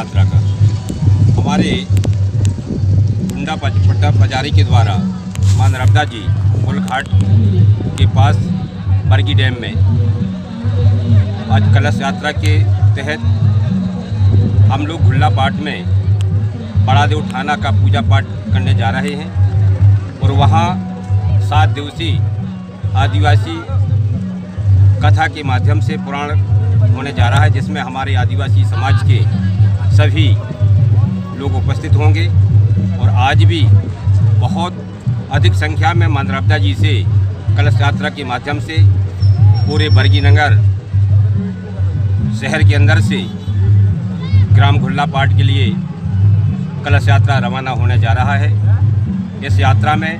यात्रा का। हमारे गुंडा पट्टा पजारी के द्वारा माँ नर्मदा जी घाट के पास बरगी डैम में आज कलश यात्रा के तहत हम लोग घुल्ला पाठ में बड़ा देव थाना का पूजा पाठ करने जा रहे हैं और वहाँ सात दिवसीय आदिवासी कथा के माध्यम से पुराण होने जा रहा है, जिसमें हमारे आदिवासी समाज के सभी लोग उपस्थित होंगे और आज भी बहुत अधिक संख्या में माँ जी से कलश यात्रा के माध्यम से पूरे बरगी नगर शहर के अंदर से ग्राम घुल्ला पाठ के लिए कलश यात्रा रवाना होने जा रहा है। इस यात्रा में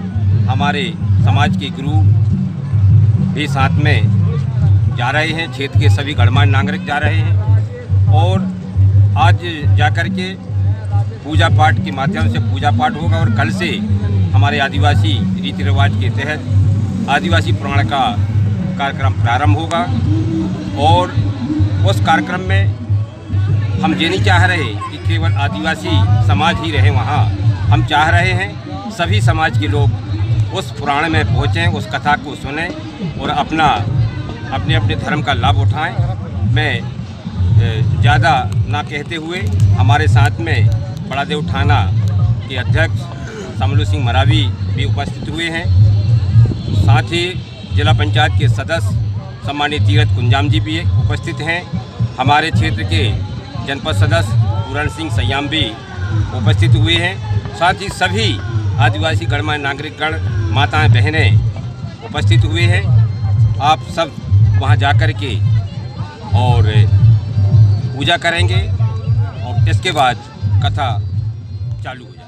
हमारे समाज के गुरु भी साथ में जा रहे हैं, क्षेत्र के सभी गणमान्य नागरिक जा रहे हैं और आज जाकर के पूजा पाठ के माध्यम से पूजा पाठ होगा और कल से हमारे आदिवासी रीति रिवाज के तहत आदिवासी पुराण का कार्यक्रम प्रारंभ होगा। और उस कार्यक्रम में हम ये नहीं चाह रहे कि केवल आदिवासी समाज ही रहे वहाँ। हम चाह रहे हैं सभी समाज के लोग उस पुराण में पहुँचें, उस कथा को सुने और अपना अपने अपने धर्म का लाभ उठाएँ। मैं ज़्यादा ना कहते हुए हमारे साथ में बड़ादेव थाना के अध्यक्ष समलू सिंह मरावी भी उपस्थित हुए हैं। साथ ही जिला पंचायत के सदस्य सम्मानित तीरथ कुंजाम जी भी उपस्थित हैं। हमारे क्षेत्र के जनपद सदस्य पूरण सिंह सयाम भी उपस्थित हुए हैं। साथ ही सभी आदिवासी गणमान्य नागरिकगण माताएँ बहनें उपस्थित हुए हैं। आप सब वहाँ जाकर के और पूजा करेंगे और इसके बाद कथा चालू हो